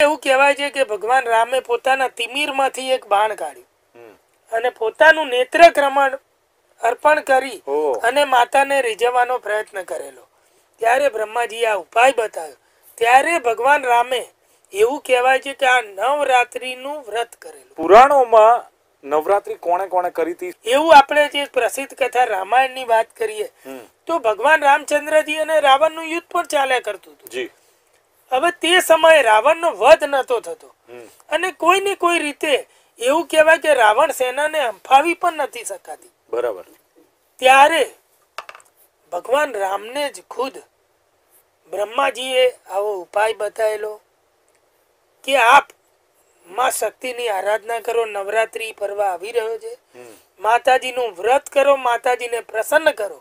એવું કહેવાય છે કે ભગવાન રામે પોતાના તિમિરમાંથી એક બાણ કાઢ્યું. અને પોતાનું નેત્ર ક્રમણ અર્પણ કરી અને માતાને રીઝવવાનો પ્રયત્ન કરેલો. ત્યારે બ્રહ્માજી આ ઉપાય બતાવ્યો. ત્યારે ભગવાન રામે એવું કહેવાય છે કે આ નવરાત્રિનું વ્રત કરેલું. પુરાણોમાં નવરાત્રી કોણે કોણે કરી હતી? એવું આપણે જે પ્રસિદ્ધ કથા રામાયણની વાત કરીએ તો ભગવાન રામચંદ્રજી અને રાવણનું યુદ્ધ પણ ચાલ્યા કરતું હતું. જી. હવે તે સમયે રાવણનો વધ નતો થતો. અને કોઈ ને કોઈ રીતે એવું કહેવાય કે રાવણ સેનાને હંફાવી પણ નથી શકાતી. બરાબર. ત્યારે ભગવાન રામને જ ખુદ બ્રહ્માજીએ આવો ઉપાય બતાવેલો કે આપમાં શક્તિની આરાધના કરો નવરાત્રી પર્વ આવી રહ્યો છે. માતાજીનું વ્રત કરો માતાજીને પ્રસન્ન કરો.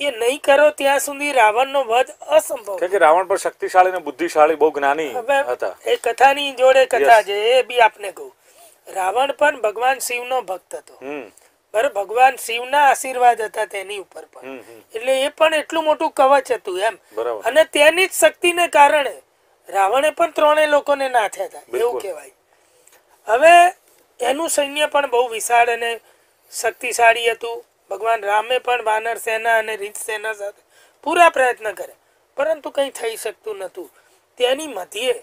એ નહીં કરો ત્યાં સુધી રાવણનો વધ અસંભવ. કે રાવણ પર શક્તિશાળી અને બુદ્ધિશાળી બહુ જ્ઞાની હતા. એ કથાની જોડે કથા છે એ બી આપને કહું. રાવણ પણ ભગવાન શિવનો ભક્ત હતો. બરાબર ભગવાન શિવના આશીર્વાદ હતા તેની ઉપર પણ. એટલે એ પણ એટલું મોટું કવચ હતું એમ. અને તેની જ શક્તિને કારણે રાવણે પણ ત્રણેય લોકોને નાથ્યા હતા એવું. કહેવાય. હવે એનું સૈન્ય પણ બહુ વિશાળ અને શક્તિશાળી હતું. ભગવાન રામે પણ વાનર સેના અને રીત સેના સાથે પૂરા પ્રયત્ન કર્યા. પરંતુ કંઈ થઈ શકતું નહોતું. તેની મધ્યે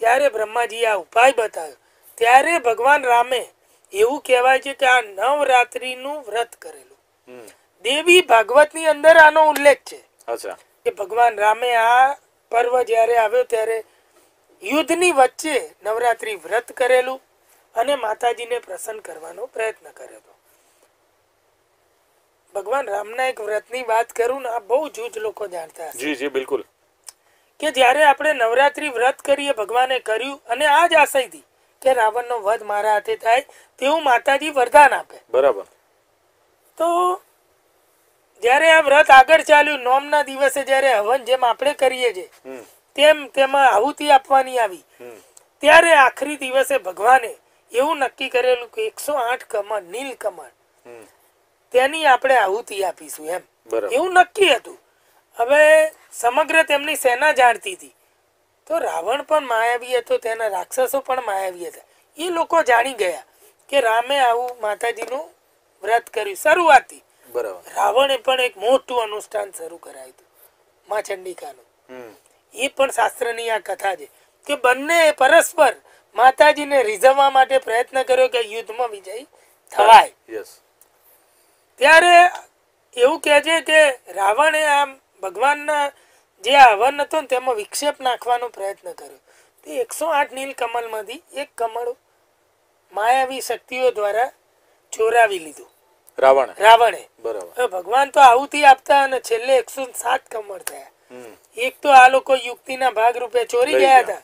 ત્યારે બ્રહ્માજીએ આ ઉપાય બતાવ્યો. ત્યારે ભગવાન રામે એવું કહેવાય છે કે આ નવરાત્રિનું વ્રત કરેલું. દેવી ભાગવતની અંદર આનો ઉલ્લેખ છે. કે ભગવાન રામે આ પર્વ જ્યારે આવ્યો ત્યારે યુદ્ધની વચ્ચે નવરાત્રિ વ્રત કરેલું અને માતાજીને પ્રસન્ન કરવાનો પ્રયત્ન કર્યો હતો. ભગવાન રામના એક વ્રતની વાત કરું ને આ બહુ જૂજ લોકો જાણતા જી જી બિલકુલ. કે જ્યારે આપણે નવરાત્રી વ્રત કરીએ ભગવાને કર્યું અને આ જ આશયથી કે રાવણનો વધ મારા હાથે થાય તેવું માતાજી વરદાન આપે. બરાબર. તો જ્યારે આ વ્રત આગળ ચાલ્યું નોમના દિવસે જ્યારે હવન જેમ આપણે કરીએ છીએ તેમ તેમાં આહુતિ આપવાની આવી. ત્યારે આખરી દિવસે ભગવાને એવું નક્કી કરેલું કે એકસો આઠ કમળ નીલ કમળ. તેની આપણે આહુતિ આપીશું એમ. એવું નક્કી હતું. હવે સમગ્ર તેમની સેના જાણતી હતી. તો રાવણ પણ માયાવી હતો તેના રાક્ષસો પણ માયાવી હતા. એ લોકો જાણી ગયા કે રામે આવું માતાજીનું વ્રત કર્યું શરૂઆતથી બરાબર. રાવણે પણ એક મોટું અનુષ્ઠાન શરૂ કરાયું હતું મા ચંડિકાનું. એ પણ શાસ્ત્રની આ કથા છે કે બંને પરસ્પર માતાજીને રીઝવવા માટે પ્રયત્ન કર્યો કે યુદ્ધમાં વિજય થવાય. યસ ત્યારે એવું કહે છે કે રાવણે આમ ભગવાનના જે આહવાન હવન હતો ને તેમાં વિક્ષેપ નાખવાનો પ્રયત્ન કર્યો. તો એકસો આઠ નીલ કમલમાંથી એક કમળ માયાવી શક્તિઓ દ્વારા ચોરાવી લીધું. રાવણ? રાવણે. બરાબર. ભગવાન તો આહુતિ આપતા અને છેલ્લે એકસો સાત કમળ થયા. એક તો આ લોકો યુક્તિના ભાગ રૂપે ચોરી ગયા. હતા.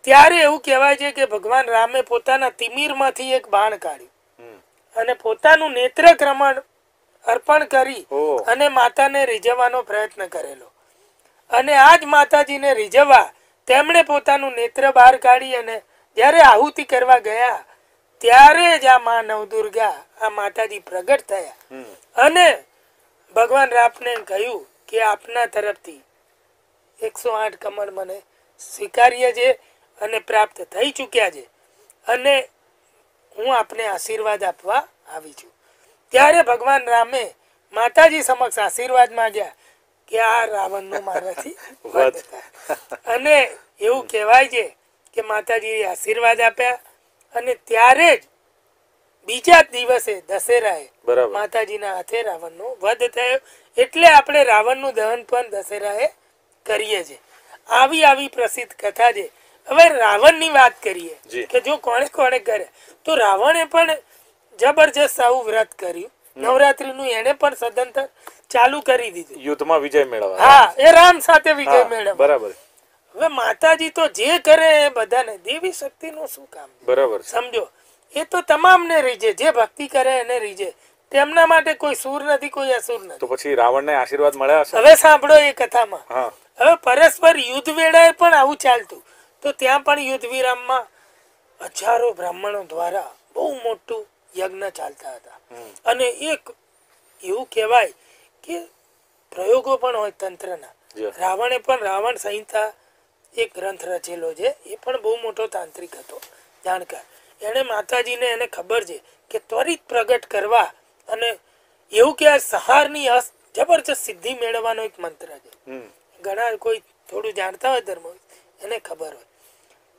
ત્યારે એવું કહેવાય છે કે ભગવાન રામે પોતાના તિમિરમાંથી એક બાણ કાઢ્યું. અને પોતાનું નેત્ર ક્રમણ અર્પણ કરી અને માતાને રીઝવવાનો પ્રયત્ન કરેલો. અને આ જ માતાજીને રીઝવવા તેમણે પોતાનું નેત્ર બહાર કાઢી અને જ્યારે આહુતિ કરવા ગયા ત્યારે જ આ મા નવદુર્ગા આ માતાજી પ્રગટ થયા. અને ભગવાન રામને કહ્યું કે આપના તરફથી એકસો આઠ કમળ મને સ્વીકાર્ય છે અને પ્રાપ્ત થઈ ચૂક્યા છે. અને હું આપને આશીર્વાદ આપવા આવી છું. ત્યારે ભગવાન રામે માતાજી સમક્ષ આશીર્વાદ માંગ્યા કે આ રાવણનો મારાથી વધ. અને એવું કહેવાય છે કે માતાજીએ આશીર્વાદ આપ્યા અને ત્યારે જ બીજા દિવસે દશેરાએ માતાજીના હાથે રાવણનો વધ થયો. એટલે આપણે રાવણનું દહન પણ દશેરાએ કરીએ છીએ. આવી આવી પ્રસિદ્ધ કથા છે. હવે રાવણની વાત કરીએ કે જો કોણે કોણે કરે તો રાવણે પણ જબરજસ્ત આવું વ્રત કર્યું. નવરાત્રીનું એને પણ સદંતર ચાલુ કરી દીધું. યુદ્ધમાં વિજય મેળવવા. હા એ રામ સાથે વિજય મેળવ બરાબર. હવે માતાજી તો જે કરે એ બધાને દેવી શક્તિનું શું કામ? બરાબર સમજો એ તો તમામને રીજે જે ભક્તિ કરે એને રીજે તેમના માટે કોઈ સૂર નથી કોઈ અસુર નથી. તો પછી રાવણને આશીર્વાદ મળ્યા હવે સાંભળો એ કથામાં. હા. હવે પરસ્પર યુદ્ધ વેળાએ પણ આવું ચાલતું. તો ત્યાં પણ યુદ્ધ વિરામમાં હજારો બ્રાહ્મણો દ્વારા બહુ મોટું યજ્ઞ ચાલતા હતા. અને એક એવું કહેવાય કે પ્રયોગો પણ હોય તંત્રના. રાવણે પણ રાવણ સંહિતા એક ગ્રંથ રચેલો છે એ પણ બહુ મોટો તાંત્રિક હતો. જાણકાર. એણે માતાજીને એને ખબર છે કે ત્વરિત પ્રગટ કરવા અને એવું કે આ સહારની જબરજસ્ત સિદ્ધિ મેળવવાનો એક મંત્ર છે. ઘણા કોઈ થોડું જાણતા હોય ધર્મ એને ખબર હોય.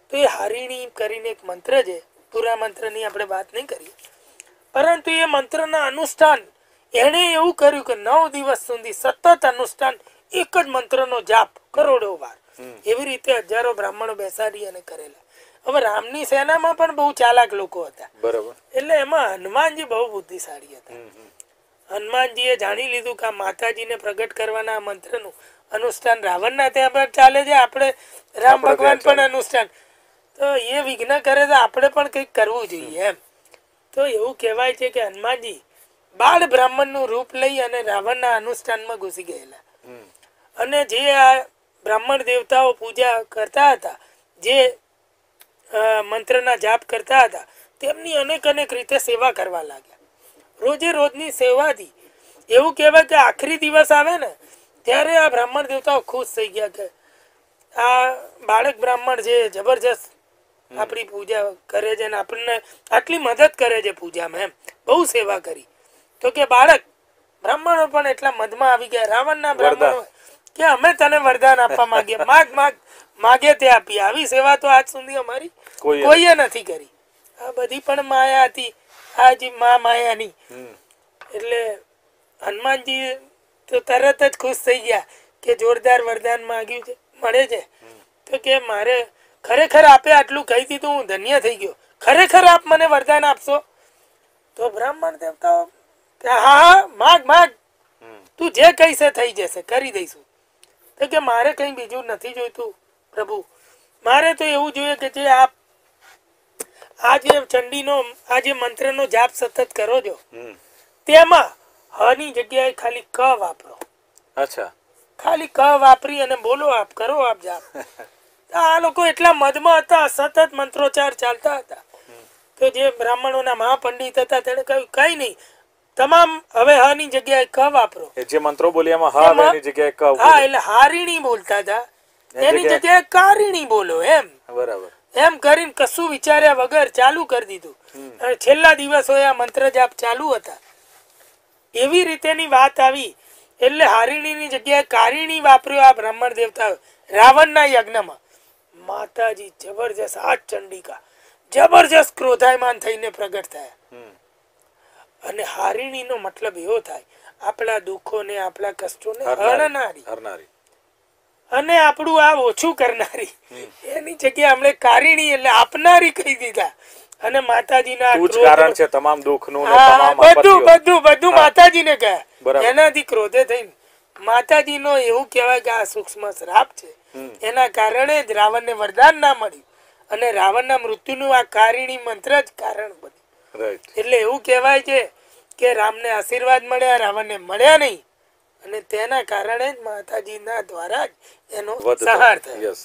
તો એ હારીણી કરીને એક મંત્ર છે. પૂરા મંત્રની આપણે વાત નહીં કરીએ. પરંતુ એ મંત્રના અનુષ્ઠાન એણે એવું કર્યું કે નવ દિવસ સુધી સતત અનુષ્ઠાન એક જ મંત્રનો જાપ કરોડો વાર. એવી રીતે હજારો બ્રાહ્મણો બેસાડી અને કરેલા. હવે રામની સેનામાં પણ બહુ ચાલાક લોકો હતા. બરાબર. એટલે એમાં હનુમાનજી બહુ બુદ્ધિશાળી હતા. હનુમાનજીએ જાણી લીધું કે આ માતાજીને પ્રગટ કરવાના મંત્રનું અનુષ્ઠાન રાવણના ત્યાં ચાલે છે. આપણે રામ ભગવાન પણ અનુષ્ઠાન. તો એ વિઘ્ન કરે તો આપણે પણ કંઈક કરવું જોઈએ એમ. તો એવું કહેવાય છે કે હનુમાનજી બાળ બ્રાહ્મણનું રૂપ લઈ અને રાવણના અનુષ્ઠાનમાં ઘૂસી ગયેલા. અને જે આ બ્રાહ્મણ દેવતાઓ પૂજા કરતા હતા જે મંત્રના જાપ કરતા હતા તેમની અનેક અનેક રીતે સેવા કરવા લાગ્યા. રોજે રોજની સેવાથી એવું કહેવાય કે આખરી દિવસ આવે ને ત્યારે આ બ્રાહ્મણ દેવતાઓ ખુશ થઈ ગયા કે આ બાળક બ્રાહ્મણ જે જબરજસ્ત આપણી પૂજા કરે છે અને આપણને આટલી મદદ કરે છે પૂજામાં એમ. બહુ સેવા કરી. તો કે બાળક બ્રાહ્મણો પણ એટલા મધમાં આવી ગયા. રાવણના બ્રાહ્મણો કે અમે તને વરદાન આપવા માંગીએ. માગ માગ માગે તે આપી આવી સેવા તો આજ સુધી અમારી કોઈએ નથી કરી. આ બધી પણ માયા હતી. આ જે મા માયાની. એટલે હનુમાનજી તો તરત જ ખુશ થઈ ગયા કે જોરદાર વરદાન માંગ્યું છે. મળે છે. તો કે મારે ખરેખર આપે આટલું કહી દીધું હું ધન્ય થઈ ગયો. ખરેખર આપ મને વરદાન આપશો? તો બ્રાહ્મણ દેવતાઓ હા હા માગ માગ. તું જે કહીશે થઈ જશે કરી દઈશું. તો કે મારે કંઈ બીજું નથી જોઈતું પ્રભુ. મારે તો એવું જોઈએ કે જે આપ આ જે ચંડીનો આ જે મંત્રનો જાપ સતત કરો છો તેમાં હની જગ્યાએ ખાલી ક વાપરો. અચ્છા. ખાલી ક વાપરી અને બોલો આપ કરો આપ જાપ આ લોકો એટલા મદમાં હતા સતત મંત્રોચ્ચાર ચાલતા હતા. તો જે બ્રાહ્મણોના મહાપંડિત હતા તેણે કહ્યું કઈ નહીં તમામ હવે હની જગ્યાએ ક વાપરો. જે મંત્રો બોલી એમાં હા એમાં- જગ્યાએ ક હા એટલે હારીણી બોલતા હતા. એની જગ્યાએ કારીણી બોલો એમ. બરાબર. એમ કરીને કશું વિચાર્યા વગર ચાલુ કરી દીધું. અને છેલ્લા દિવસો આ મંત્ર જાપ ચાલુ હતા. એવી રીતેની વાત આવી એટલે હારિણીની જગ્યાએ કારીણી વાપર્યો આ બ્રાહ્મણ દેવતા રાવણના યજ્ઞમાં. માતાજી જબરજસ્ત આ ચંડિકા. જબરજસ્ત ક્રોધાયમાન થઈને પ્રગટ થયા. અને હારિણીનો મતલબ એવો થાય આપણા દુઃખોને આપણા કષ્ટોને હરનારી હરનારી. અને આપણું આ ઓછું કરનારી. એની જગ્યાએ આપણે કારિણી એટલે આપનારી કહી દીધા. અને માતાજીના કારણ છે તમામ દુઃખનું ને તમામ બધું બધું બધું માતાજીને કહે. બરાબર. એનાથી ક્રોધે થઈને માતાજીનો એવું કહેવાય કે આ સૂક્ષ્મ શ્રાપ છે. એના કારણે જ રાવણને વરદાન ના મળ્યું. અને રાવણના મૃત્યુનું આ કારિણી મંત્ર જ કારણ બન્યું. એટલે એવું કહેવાય છે કે રામને આશીર્વાદ મળ્યા રાવણને મળ્યા નહીં. અને તેના કારણે જ માતાજીના દ્વારા જ એનો સહાર થયો.